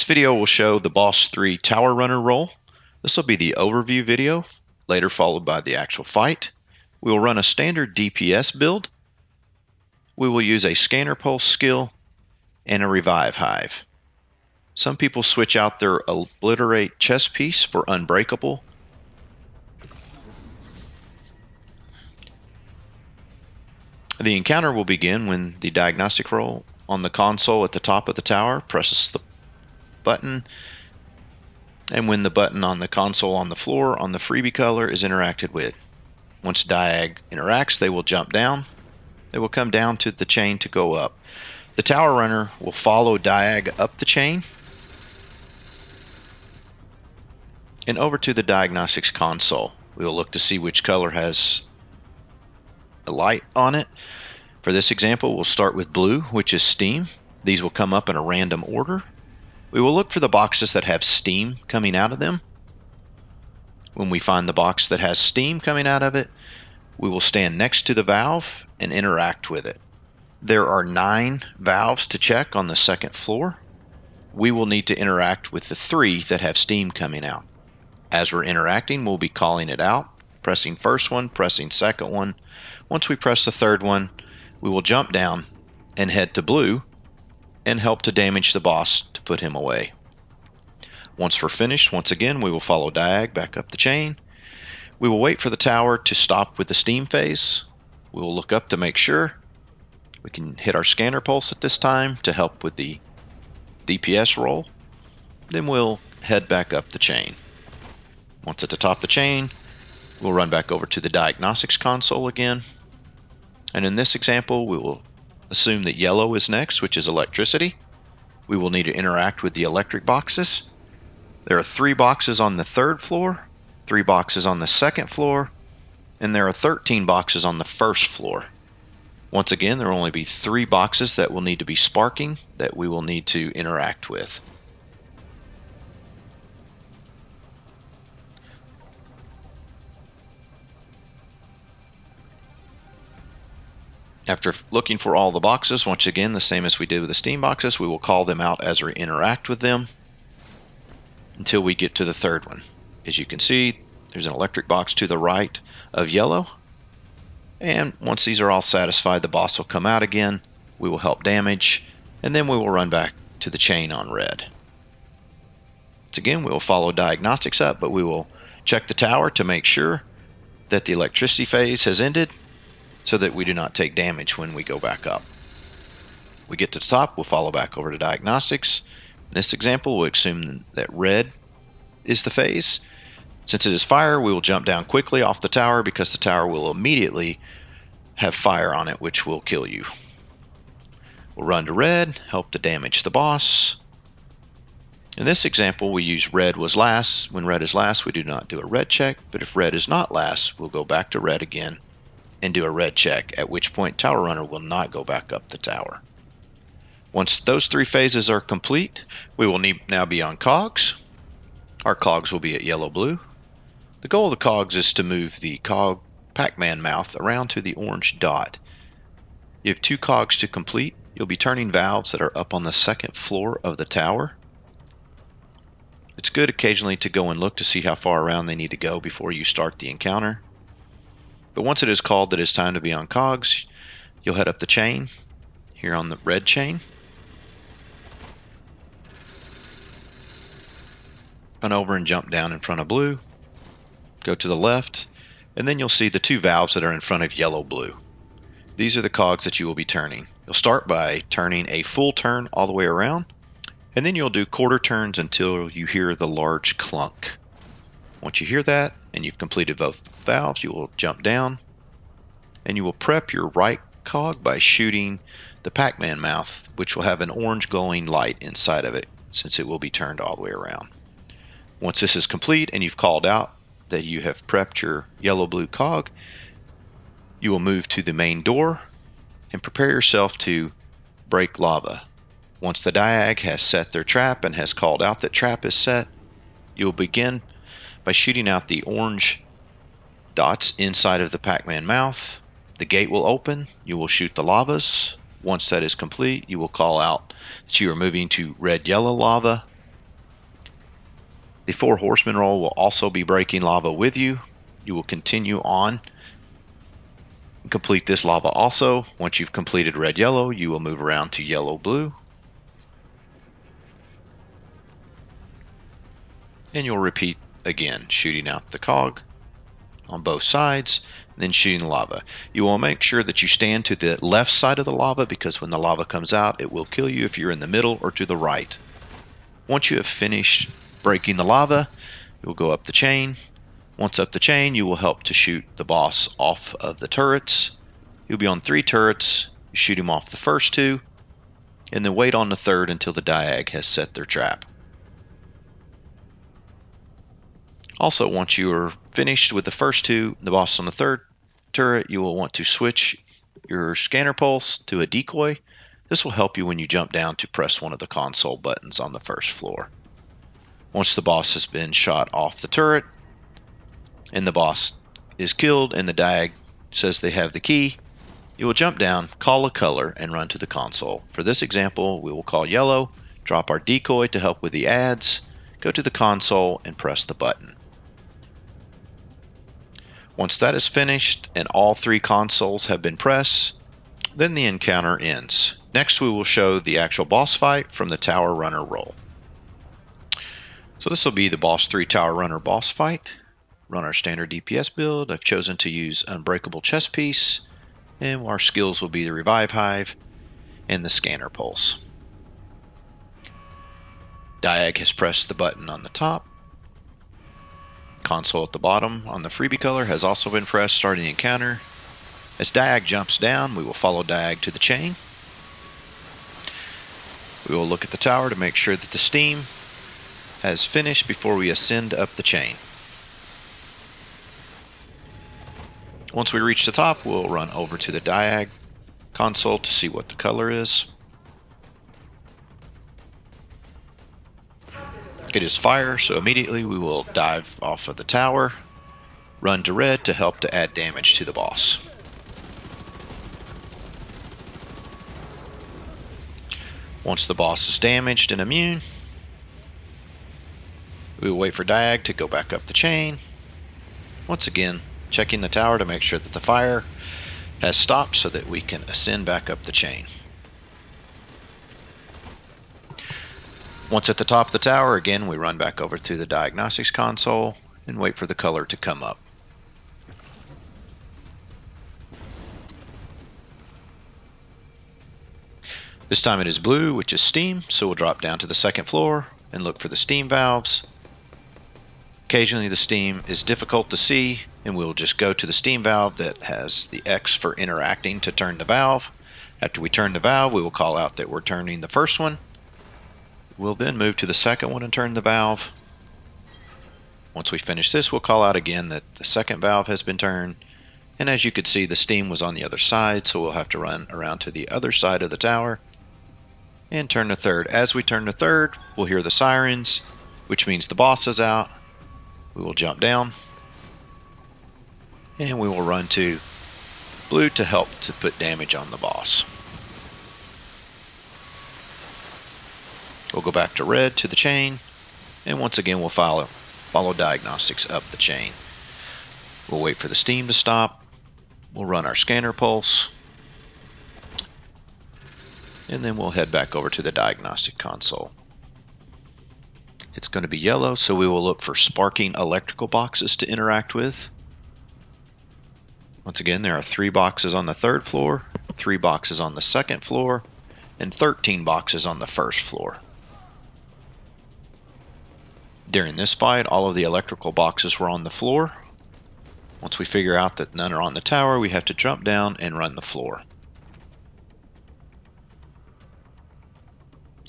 This video will show the Boss 3 Tower Runner role. This will be the overview video, later followed by the actual fight. We will run a standard DPS build. We will use a scanner pulse skill and a revive hive. Some people switch out their obliterate chest piece for unbreakable. The encounter will begin when the diagnostic role on the console at the top of the tower presses the button and when the button on the console on the floor on the freebie color is interacted with. Once Diag interacts, they will jump down. They will come down to the chain to go up. The tower runner will follow Diag up the chain and over to the diagnostics console. We will look to see which color has a light on it. For this example, we'll start with blue, which is steam. These will come up in a random order. We will look for the boxes that have steam coming out of them. When we find the box that has steam coming out of it, we will stand next to the valve and interact with it. There are nine valves to check on the second floor. We will need to interact with the three that have steam coming out. As we're interacting, we'll be calling it out, pressing first one, pressing second one. Once we press the third one, we will jump down and head to blue and help to damage the boss put him away. Once we're finished, once again, we will follow Diag back up the chain. We will wait for the tower to stop with the steam phase. We will look up to make sure. We can hit our scanner pulse at this time to help with the DPS role. Then we'll head back up the chain. Once at the top of the chain, we'll run back over to the diagnostics console again. And in this example, we will assume that yellow is next, which is electricity. We will need to interact with the electric boxes. There are three boxes on the third floor, three boxes on the second floor, and there are 13 boxes on the first floor. Once again, there will only be three boxes that will need to be sparking that we will need to interact with. After looking for all the boxes, once again, the same as we did with the Steam boxes, we will call them out as we interact with them until we get to the third one. As you can see, there's an electric box to the right of yellow. And once these are all satisfied, the boss will come out again. We will help damage, and then we will run back to the chain on red. Once again, we will follow diagnostics up, but we will check the tower to make sure that the electricity phase has ended so that we do not take damage when we go back up. We get to the top, we'll follow back over to diagnostics. In this example, we'll assume that red is the phase. Since it is fire, we will jump down quickly off the tower because the tower will immediately have fire on it, which will kill you. We'll run to red, help to damage the boss. In this example, we use red was last. When red is last, we do not do a red check, but if red is not last, we'll go back to red again and do a red check, at which point Tower Runner will not go back up the tower. Once those three phases are complete, we will need, now be on cogs. Our cogs will be at yellow-blue. The goal of the cogs is to move the cog Pac-Man mouth around to the orange dot. You have two cogs to complete. You'll be turning valves that are up on the second floor of the tower. It's good occasionally to go and look to see how far around they need to go before you start the encounter. But once it is called that it's time to be on cogs, you'll head up the chain here on the red chain. Run over and jump down in front of blue. Go to the left, and then you'll see the two valves that are in front of yellow-blue. These are the cogs that you will be turning. You'll start by turning a full turn all the way around, and then you'll do quarter turns until you hear the large clunk. Once you hear that, and you've completed both valves, you will jump down and you will prep your right cog by shooting the Pac-Man mouth, which will have an orange glowing light inside of it since it will be turned all the way around. Once this is complete and you've called out that you have prepped your yellow-blue cog, you will move to the main door and prepare yourself to break lava. Once the Diag has set their trap and has called out that trap is set, you will begin by shooting out the orange dots inside of the Pac-Man mouth. The gate will open. You will shoot the lavas. Once that is complete, you will call out that you are moving to red-yellow lava. The four horsemen role will also be breaking lava with you. You will continue on and complete this lava also. Once you've completed red yellow, you will move around to yellow blue. And you'll repeat again, shooting out the cog on both sides, then shooting lava. You will make sure that you stand to the left side of the lava because when the lava comes out, it will kill you if you're in the middle or to the right. Once you have finished breaking the lava, you'll go up the chain. Once up the chain, you will help to shoot the boss off of the turrets. You'll be on three turrets. You shoot him off the first two, and then wait on the third until the Diag has set their trap. Also, once you are finished with the first two, the boss on the third turret, you will want to switch your scanner pulse to a decoy. This will help you when you jump down to press one of the console buttons on the first floor. Once the boss has been shot off the turret, and the boss is killed, and the diag says they have the key, you will jump down, call a color, and run to the console. For this example, we will call yellow, drop our decoy to help with the ads, go to the console, and press the button. Once that is finished and all three consoles have been pressed, then the encounter ends. Next we will show the actual boss fight from the Tower Runner role. So this will be the Boss 3 Tower Runner boss fight. Run our standard DPS build. I've chosen to use Unbreakable Chest Piece, and our skills will be the Revive Hive and the Scanner Pulse. Diag has pressed the button on the top, console at the bottom on the freebie color has also been pressed starting the encounter. As Diag jumps down, we will follow Diag to the chain. We will look at the tower to make sure that the steam has finished before we ascend up the chain. Once we reach the top, we'll run over to the Diag console to see what the color is. It is fire, so immediately we will dive off of the tower, run to red to help to add damage to the boss. Once the boss is damaged and immune, we will wait for Diag to go back up the chain. Once again, checking the tower to make sure that the fire has stopped so that we can ascend back up the chain. Once at the top of the tower, again, we run back over to the diagnostics console and wait for the color to come up. This time it is blue, which is steam, so we'll drop down to the second floor and look for the steam valves. Occasionally the steam is difficult to see, and we'll just go to the steam valve that has the X for interacting to turn the valve. After we turn the valve, we will call out that we're turning the first one, We'll then move to the second one and turn the valve. Once we finish this, we'll call out again that the second valve has been turned. And as you could see, the steam was on the other side, so we'll have to run around to the other side of the tower and turn the third. As we turn the third, we'll hear the sirens, which means the boss is out. We will jump down and we will run to blue to help to put damage on the boss. We'll go back to red to the chain, and once again we'll follow, follow diagnostics up the chain. We'll wait for the steam to stop. We'll run our scanner pulse. And then we'll head back over to the diagnostic console. It's going to be yellow, so we will look for sparking electrical boxes to interact with. Once again, there are three boxes on the third floor, three boxes on the second floor, and 13 boxes on the first floor. During this fight, all of the electrical boxes were on the floor. Once we figure out that none are on the tower, we have to jump down and run the floor.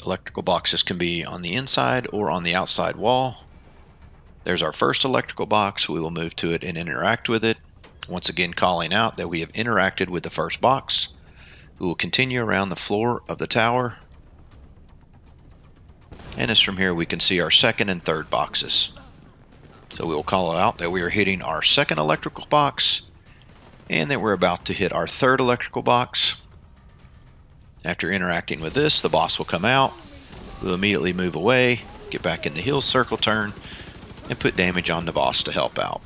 Electrical boxes can be on the inside or on the outside wall. There's our first electrical box. We will move to it and interact with it. Once again calling out that we have interacted with the first box. We will continue around the floor of the tower and as from here we can see our second and third boxes. So we will call out that we are hitting our second electrical box and that we're about to hit our third electrical box. After interacting with this, the boss will come out. We'll immediately move away, get back in the heal circle turn, and put damage on the boss to help out.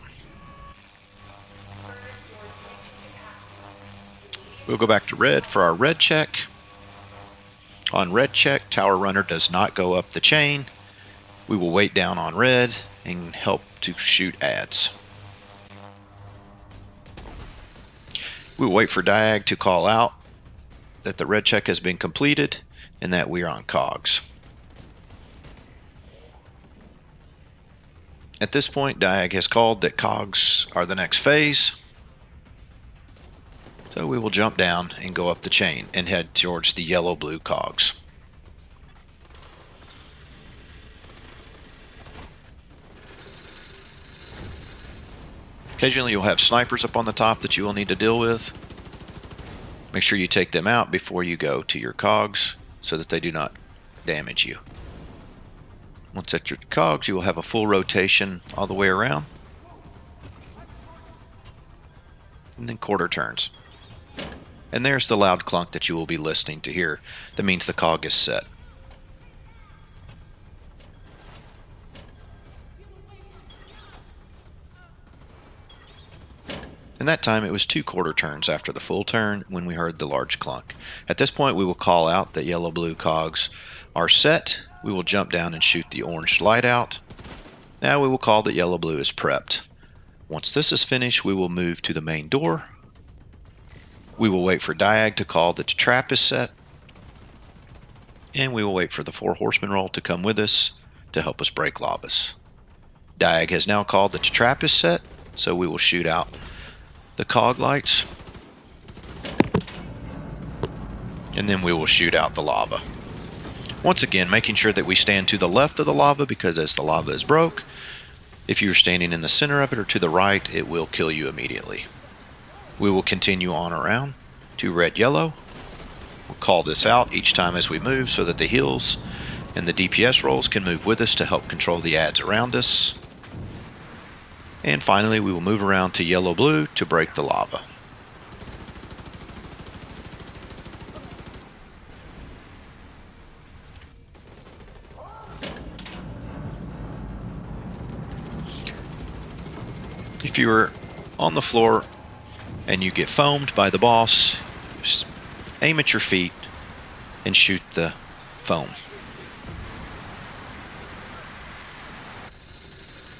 We'll go back to red for our red check. On red check, Tower Runner does not go up the chain. We will wait down on red and help to shoot ads. We will wait for Diag to call out that the red check has been completed and that we are on cogs. At this point, Diag has called that cogs are the next phase. So we will jump down and go up the chain and head towards the yellow-blue cogs. Occasionally you'll have snipers up on the top that you will need to deal with. Make sure you take them out before you go to your cogs so that they do not damage you. Once at your cogs, you will have a full rotation all the way around. And then quarter turns. And there's the loud clunk that you will be listening to here. That means the cog is set. In that time, it was two quarter turns after the full turn when we heard the large clunk. At this point, we will call out that yellow-blue cogs are set. We will jump down and shoot the orange light out. Now we will call that yellow-blue is prepped. Once this is finished, we will move to the main door we will wait for Diag to call that the trap is set. And we will wait for the four horsemen role to come with us to help us break Lavas. Diag has now called that the trap is set, so we will shoot out the cog lights. And then we will shoot out the lava. Once again, making sure that we stand to the left of the lava because as the lava is broke, if you're standing in the center of it or to the right, it will kill you immediately. We will continue on around to red yellow. We'll call this out each time as we move so that the heals and the DPS roles can move with us to help control the ads around us. And finally we will move around to yellow-blue to break the lava. If you are on the floor and you get foamed by the boss, just aim at your feet and shoot the foam.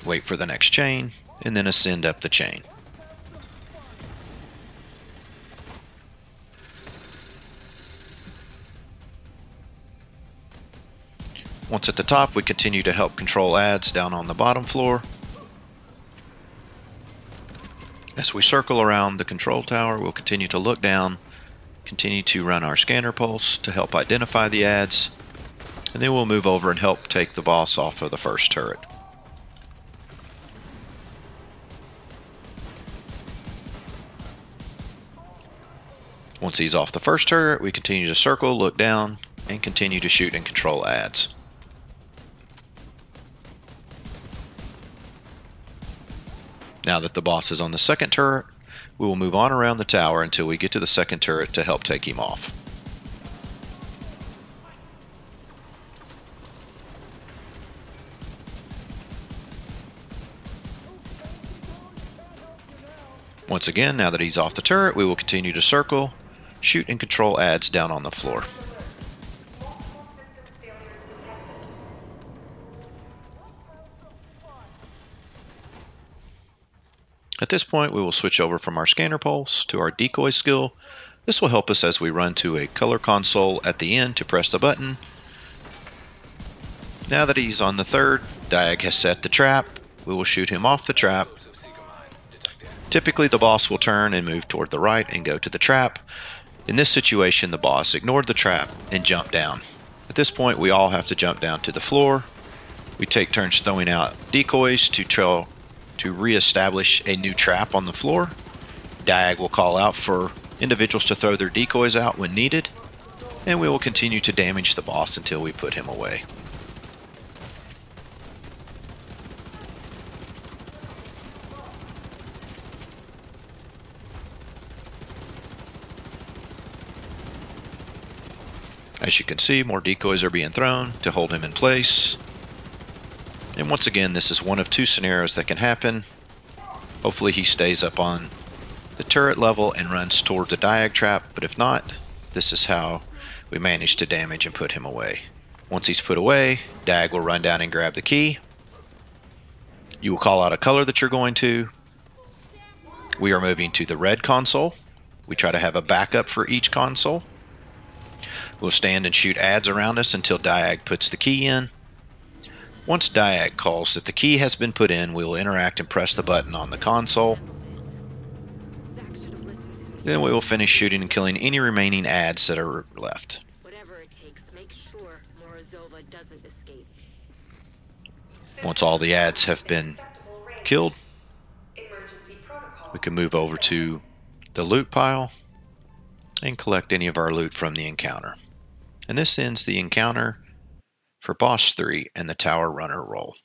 Wait for the next chain, and then ascend up the chain. Once at the top, we continue to help control ads down on the bottom floor. As we circle around the control tower, we'll continue to look down, continue to run our scanner pulse to help identify the ads, and then we'll move over and help take the boss off of the first turret. Once he's off the first turret, we continue to circle, look down, and continue to shoot and control ads. Now that the boss is on the second turret, we will move on around the tower until we get to the second turret to help take him off. Once again, now that he's off the turret, we will continue to circle, shoot and control ads down on the floor. At this point, we will switch over from our scanner pulse to our decoy skill. This will help us as we run to a color console at the end to press the button. Now that he's on the third, Diag has set the trap. We will shoot him off the trap. Typically, the boss will turn and move toward the right and go to the trap. In this situation, the boss ignored the trap and jumped down. At this point, we all have to jump down to the floor. We take turns throwing out decoys to trail to re-establish a new trap on the floor. Diag will call out for individuals to throw their decoys out when needed, and we will continue to damage the boss until we put him away. As you can see, more decoys are being thrown to hold him in place. And once again, this is one of two scenarios that can happen. Hopefully he stays up on the turret level and runs toward the diag trap, but if not, this is how we manage to damage and put him away. Once he's put away, Diag will run down and grab the key. You will call out a color that you're going to. We are moving to the red console. We try to have a backup for each console. We'll stand and shoot ads around us until Diag puts the key in. Once Diag calls that the key has been put in, we will interact and press the button on the console. Then we will finish shooting and killing any remaining ads that are left. Whatever it takes, make sure Morozova doesn't escape. Once all the ads have been killed, we can move over to the loot pile and collect any of our loot from the encounter. And this ends the encounter for Boss 3 and the Tower Runner role.